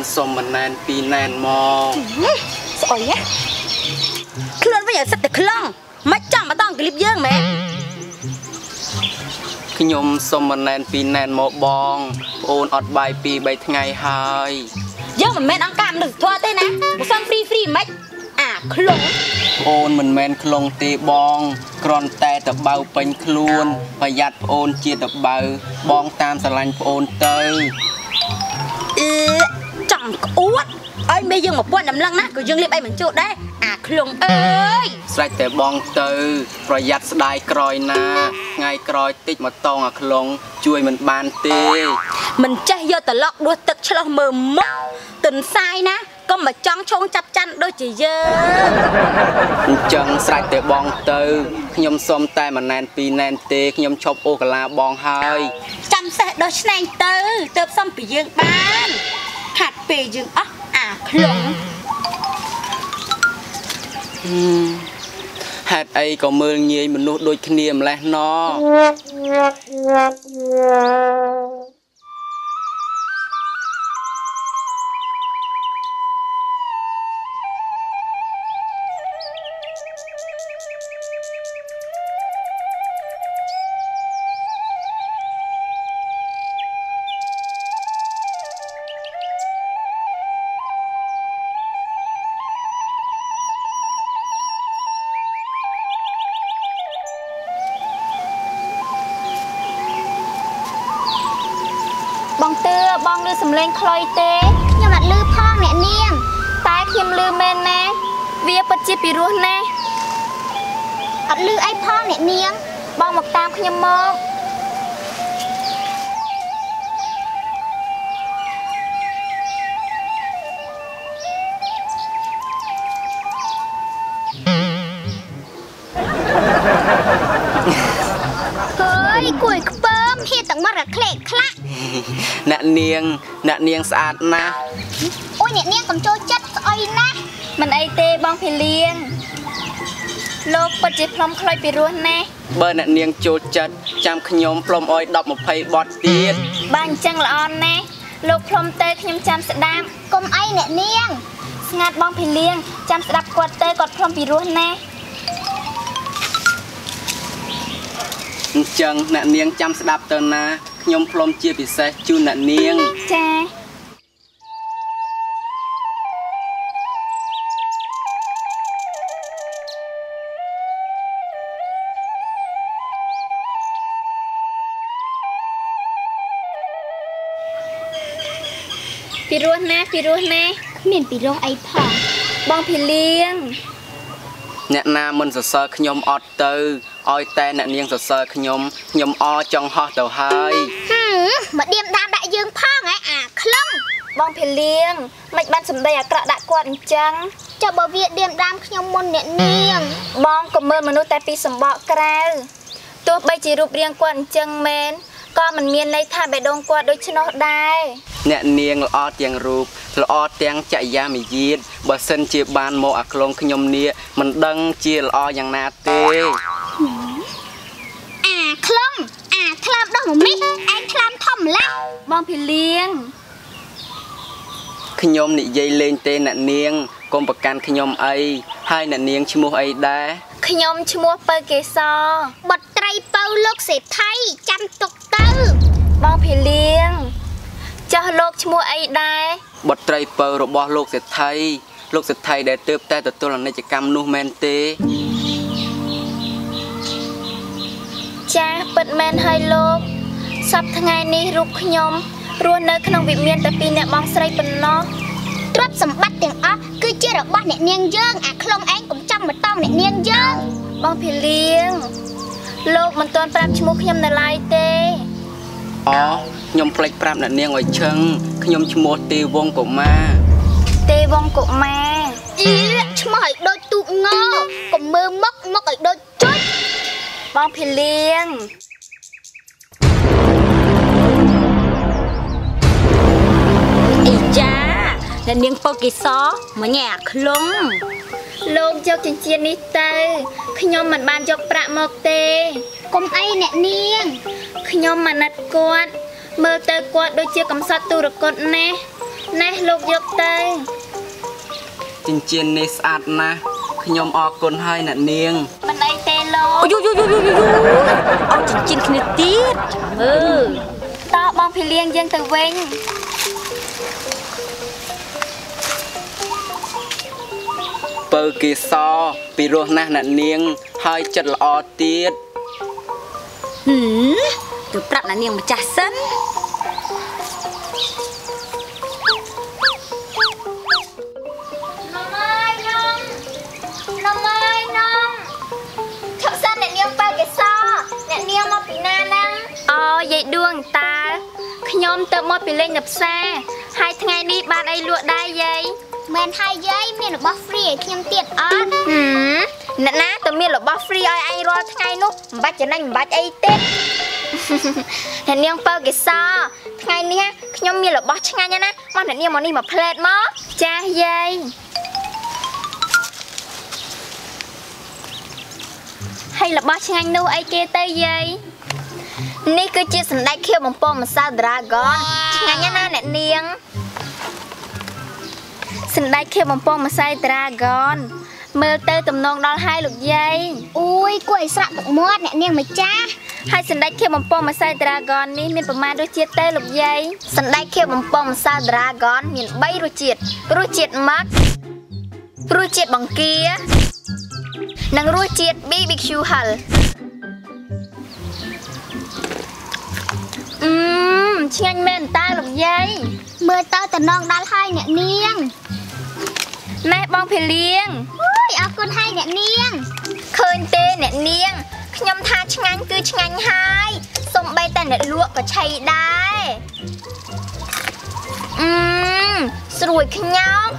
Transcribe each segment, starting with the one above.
បងអើយឲ្យប្អូនសុំមិនណែនពីណែនមកស្អុយណាខ្លួនវិញឲ្យសិតតែខ្លងមិនចង់មកតង់ក្លីបយើងមែនខ្ញុំសុំមិនណែនពីណែនមកបងប្អូនអត់បាយពី3ថ្ងៃហើយយើងមិនមែនអង្គការមនុស្សធម៌ទេណាមកសងហ្វ្រីហ្វ្រីមិនអាខ្លងប្អូនមិនមែនខ្លងទេបងគ្រាន់តែតបៅពេញខ្លួន ប្រយ័ត្នប្អូនជាតបៅបងតាមស្រឡាញ់ប្អូនទៅអឺចង់ ក្អួតឲ្យមេយើងមកពាន់ដំឡឹងណាក៏យើងលៀបអីមិនជូតដែរអាខ្លងអើយស្រេចតែបងទៅ ប្រយ័ត្នស្ដាយក្រោយណាថ្ងៃក្រោយតិចមកតងអាខ្លងជួយមិនបានទេមិនចេះយកត្រឡក់ដួសទឹកឆ្លោះមើលមុខទន្សាយណាកុំមកចង់ឈងចាប់ច័ន្ទដូចជាយើងអញ្ចឹងស្រេចតែបងទៅខ្ញុំសុំតែមិនណែនពីណែនទេខ្ញុំឈប់អូកាឡាបងហើយចាំសេះដោះឆ្នែងទៅទៅសុំពីយើងបាន ខាត់ពេលយើងអស់អាខ្លងហេតុអីក៏មើលងាយមនុស្សដូចគ្នាម្លេះណោ ឮសំឡេងខ្លុយទេខ្ញុំអត់លឺផងអ្នកនាងតែខ្ញុំឮមែនណាវាពិតជាពីរោះណាស់អត់លឺអីផងអ្នកនាងបងមកតាមខ្ញុំមកហើយគួយខ្ពើមហៀទាំងមករក្លេកខ្លះ អ្នកនាងអ្នកនាងស្អាតណាស់អូយអ្នកនាងកុំចូលចិត្តស្អុយណាស់មិនអីទេបងភីលៀងលោកពិតជាផ្លុំខ្លុយពីរោះណាស់បើអ្នកនាងចូលចិត្តចាំខ្ញុំផ្លុំអយ10 20បត់ទៀតបើអញ្ចឹងល្អណាស់លោកផ្លុំទៅខ្ញុំចាំស្ដាប់កុំអីអ្នកនាងស្ងាត់បងភីលៀងចាំស្ដាប់គាត់ទៅគាត់ផ្លុំពីរោះណាស់អញ្ចឹងអ្នកនាងចាំស្ដាប់ទៅណា ខ្ញុំផ្លុំជាពិសេសជូនអ្នកនាងចាពីរោះណាស់ពីរោះណាស់គ្មានពីរោះអីផងបងភីលៀង អ្នកណាមិនសរសើរខ្ញុំអត់ទៅឲ្យតែអ្នកនាងសរសើរខ្ញុំខ្ញុំអចង់ហោះទៅហើយហឹមមកឌៀមដាមដាក់យើងផងហ៎អាខ្លឹងបងភីលៀងមិនបានសម្ដីអាក្រក់ដាក់គាត់អញ្ចឹងចុះបើវាឌៀមដាមខ្ញុំមុនអ្នកនាង បងក៏មើលមនុស្សតែពីសម្បកក្រៅទោះបីជារូបរាងគាត់អញ្ចឹងមែន ក៏មិនមានន័យថាបេះដូងគាត់ដូច្នោះដែរអ្នកនាងល្អទាំងរូបល្អទាំងចរិយាមាយាទបើសិនជាបានមកអាខ្លងខ្ញុំនេះមិនដឹងជាល្អយ៉ាងណាទេអាខ្លឹងអាថ្លើមដោះមមីឯងថ្លើមធំម្ល៉េះបងភីលៀងខ្ញុំនិយាយលេងទេអ្នកនាងកុំប្រកាន់ខ្ញុំអីហើយអ្នកនាងឈ្មោះអីដែរខ្ញុំឈ្មោះពៅកេសរបុត្រីពៅលោកសេដ្ឋីចាំទុកទៅបងភីលៀងចោះលោកឈ្មោះអីដែរបុត្រីពៅរបស់លោកសេដ្ឋីលោកសេដ្ឋីដែលទើបតែទទួលអនិច្ចកម្មនោះមែនទេចាស់ពិតមែនហើយលោកសប្ថ្ងៃនេះរូបខ្ញុំរស់នៅក្នុងវិមានតែពីរអ្នកបងស្រីប៉ុណ្ណោះទ្រព្យសម្បត្តិទាំងអស់គឺជារបស់អ្នកនាងយើងអាខ្លងឯងកុំចង់មកតង់អ្នកនាងយើងបងភីលៀង លោកមិនទាន់ប្រាប់ឈ្មោះខ្ញុំនៅឡើយទេអខ្ញុំផ្លេចប្រាប់អ្នកនាងឲ្យឈឹងខ្ញុំឈ្មោះទេវងកុមារទេវងកុមារអ៊ីឈ្មោះឲ្យដូចទូកងកុំមើលមុខមុខឲ្យដូចជុចបងភីលៀងអីចាអ្នកនាងពកគិសមញ៉ែអាខ្លង លោកយកចិញ្ចៀននេះទៅខ្ញុំមិនបានយកប្រាក់មកទេកុំអីអ្នកនាងខ្ញុំអាណិតគាត់មើលទៅគាត់ដូចជាកំសត់ទុរគតណាស់ណេះលោកយកទៅចិញ្ចៀននេះស្អាតណាស់ខ្ញុំអរគុណហើយអ្នកនាងមិនអីទេលោកអូយយយយយយយអោចិញ្ចៀនគ្នាទៀតមើលតោះបងភីលៀងយើងទៅវិញ ពៅគេសពីរោះណាស់អ្នកនាង ហើយចិត្តល្អទៀតហឹមទៅប្រាប់អ្នកនាងម្ចាស់សិននំអើយនំនំអើយនំឈប់សិនអ្នកនាងបើកេសអ្នកនាងមកពីណាហ្នឹងអូយាយដួងតើខ្ញុំទៅមកពីលេងនៅផ្សារហើយថ្ងៃនេះបានអីលក់ដែរយាយ មែនហើយយាយមានរបស់ free ឲ្យខ្ញុំទៀតអត់ហឹមអ្នកណាទៅមានរបស់ free ឲ្យអញរាល់ថ្ងៃនោះមិនបាច់ចំណេញមិនបាច់អីទេអ្នកនាងបើកេសថ្ងៃនេះខ្ញុំមានរបស់ឆ្ងាញ់ណាស់មកអ្នកនាងមកនេះមកផ្លែតមកចាស់យាយហើយរបស់ឆ្ងាញ់នោះអីគេទៅយាយនេះគឺជាសណ្ដែកខៀវបំពងម្សៅ Dragon ឆ្ងាញ់ណាស់ណាអ្នកនាង សណ្ដែកខៀវបំពងម្សៅ Dragon មើលទៅទំនងដល់ហើយលោកយាយអូយគួរឲ្យស្រក់ទឹកមាត់អ្នកនាងម្ចាស់ហើយសណ្ដែកខៀវបំពងម្សៅ Dragon នេះមានប្រមាណរសជាតិទៅលោកយាយសណ្ដែកខៀវបំពងម្សៅ Dragon មាន3រសជាតិរសជាតិម៉ាក់រសជាតិបង្គានិងរសជាតិ BBQ ហឹលអឺម ឆ្ងាញ់មែនតើលោកយាយមើលទៅតំណងដល់ហើយអ្នកនាងណែបងភីលៀងអូយអរគុណហើយអ្នកនាងឃើញទេអ្នកនាងខ្ញុំថាឆ្ងាញ់គឺឆ្ងាញ់ហើយសំបីតែអ្នកលក់ក៏ឆៃដែរអឺមស្រួយខ្ញោក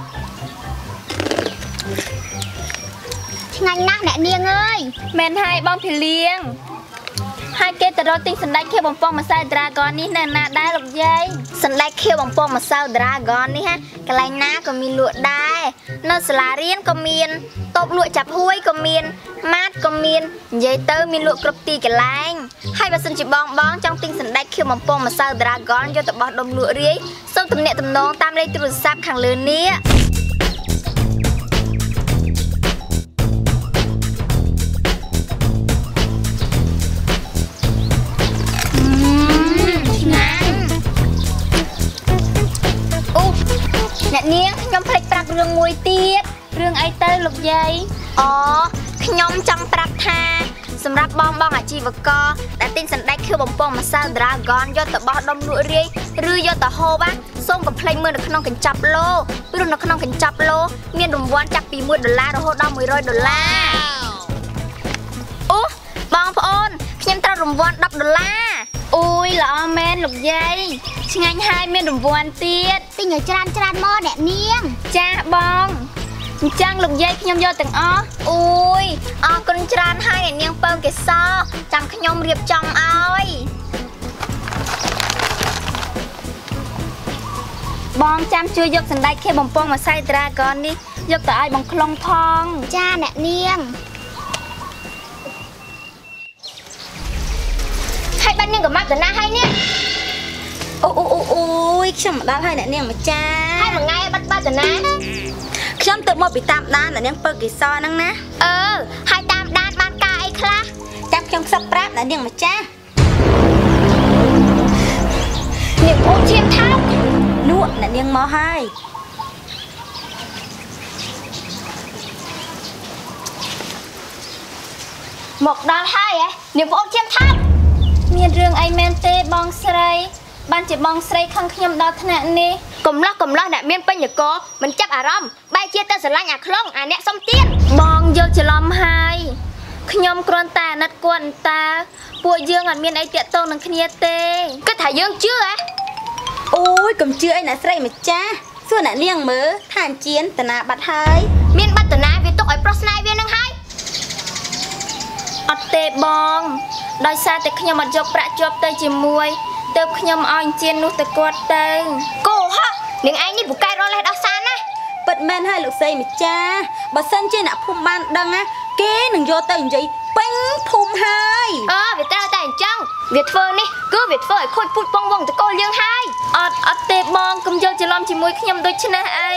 ឆ្ងាញ់ណាស់អ្នកនាងអើយមែនហើយបងភីលៀង ហើយគេទៅរកទិញសណ្ដែកខៀវបំពងម្សៅ Dragon នេះនៅណាដែរលោកយាយសណ្ដែកខៀវបំពងម្សៅ Dragon នេះហាកន្លែងណាក៏មានលក់ដែរនៅសាលារៀនក៏មានតូបលក់ចាប់ហួយក៏មានម៉ាតក៏មាននិយាយទៅមានលក់គ្រប់ទីកន្លែងហើយបើសិនជាបងបងចង់ទិញសណ្ដែកខៀវបំពងម្សៅ Dragon យកទៅបោះដុំលក់រាយសូមទំនាក់ទំនងតាមលេខទូរស័ព្ទខាងលើនេះ អ្នកនាងខ្ញុំភ្លេចប្រាប់រឿងមួយទៀតរឿងអីទៅលោកយាយអូខ្ញុំចង់ប្រាប់ថាសម្រាប់បងបងអាជីវករដែលទិញសណ្ដែកខៀវបំពងម្សៅ Dragon យកទៅបោះដុំលក់រាយឬយកទៅហូបណាសូមកុំភ្លេចមើលនៅក្នុងកញ្ចប់ឡូព្រោះនៅក្នុងកញ្ចប់ឡូមានរង្វាន់ចាប់ពី1ដុល្លាររហូតដល់100ដុល្លារអូបងប្អូនខ្ញុំត្រូវរង្វាន់10ដុល្លារអូយល្អមែនលោកយាយ ឆ្ងាញ់ហើយមានរង្វាន់ទៀតទិញឲ្យច្រើនច្រើនមកអ្នកនាង ចាបងអញ្ចឹងលោកយាយខ្ញុំយកទាំងអស់អូយអរគុណច្រើនហើយអ្នកនាងពើកេសរចាំខ្ញុំរៀបចំឲ្យបងចាំជួយយកសណ្ដែកខៀវបំពងម្សៅ Dragon នេះយកទៅឲ្យបងខ្លុងផងចាអ្នកនាងហើយបាត់នាងក៏មកទៅណាហើយនេះ អូអូអូអូយខ្ញុំមកដល់ហើយអ្នកនាងម្ចាស់ហើយមួយថ្ងៃបាត់បាត់ទៅណាខ្ញុំទៅមកពីតាមដានអ្នកនាងពើកេសរហ្នឹងណាអឺហើយតាមដានបានការអីខ្លះចាំខ្ញុំខ្សឹបប្រាប់អ្នកនាងម្ចាស់នាងអូឈាមថោកនោះអ្នកនាងមកហើយមកដល់ហើយហ៎នាងប្អូនឈាមថោកមានរឿងអីមែនទេបងស្រី បានជាបងស្រីខឹងខ្ញុំដល់ថ្នាក់នេះកំឡោះកំឡោះអ្នកមានបញ្ញកមិនចាប់អារម្មណ៍បែរជាទៅស្រឡាញ់អាខ្លងអាអ្នកសុំទៀតបងយកច្រឡំហើយខ្ញុំគ្រាន់តែអាណិតគាត់តើពួកយើងអត់មានអីតាក់ទងនឹងគ្នាទេគិតថាយើងជឿហ៎អូយកុំជឿអីអ្នកស្រីម្ចាស់សួរអ្នកនាងមើលថាអញ្ជៀនតាណាបាត់ហើយ មានបត្តនាវាទុកឲ្យប្រុសស្នេហ៍វានឹងហើយអត់ទេបង ដោយសារតែខ្ញុំអត់យកប្រាក់ជាប់ទៅជាមួយ ទើបខ្ញុំឲ្យអញ្ជៀននោះទៅគាត់ទៅកូហ៎នាងឯងនេះពូកែរលេះដោះសារណាពិតមែនហើយលោកស្រីម្ចាស់បើសិនជាអ្នកភូមិបានដឹងណាគេនឹងយកទៅនិយាយពេញភូមិហើយអើវាត្រូវតែអញ្ចឹងវាធ្វើនេះគឺវាធ្វើឲ្យខូចពូជពងវងតកូលយើងហើយអត់អត់ទេ បងកុំយកច្រឡំជាមួយខ្ញុំដូច្នេះអី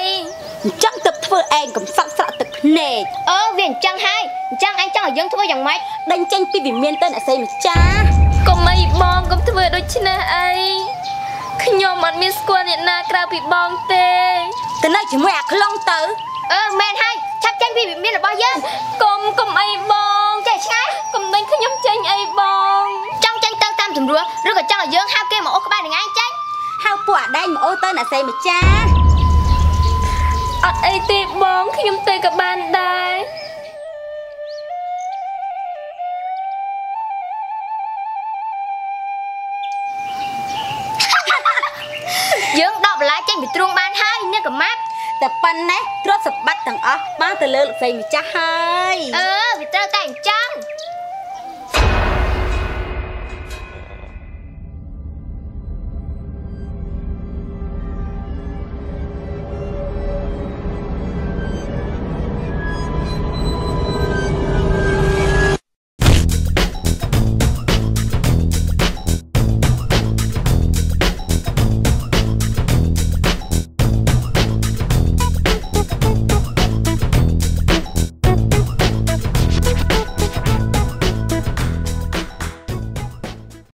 អញ្ចឹងទៅធ្វើឯងកំសត់ស្រក់ទឹកភ្នែកអឺវាអញ្ចឹងហើយអញ្ចឹងឯងចង់ឲ្យយើងធ្វើយ៉ាងម៉េចដេញចេញពីវិមានទៅអ្នកស្រីម្ចាស់កុំអីបងកុំធ្វើដូច្នេះអីខ្ញុំអត់មានស្គាល់អ្នកណាក្រៅពីបងទេទៅនៅជាមួយអាខ្លងទៅអឺមែនហើយឆាប់ចេញពីវិមានរបស់យើងកុំកុំអីបងចេះឆ្ងាយកុំដេញខ្ញុំចេញអីបងចង់ចេញទៅតាមជំរឿឬក៏ចង់ឲ្យយើងហៅគេមកអូសក្បែរនឹងឯងចេ ញហៅពួកអាដែងមកអូទៅអ្នកស្រីម្ចាស់អត់អីទេបងខ្ញុំទៅក៏បានដែរយើងដកបន្លាចេញពីទ្រូងបានហើយនាងកម៉ាប់តែប៉ុណ្ណេះទ្រព្យសម្បត្តិទាំងអស់បានទៅលើលោកស្រីម្ចាស់ហើយ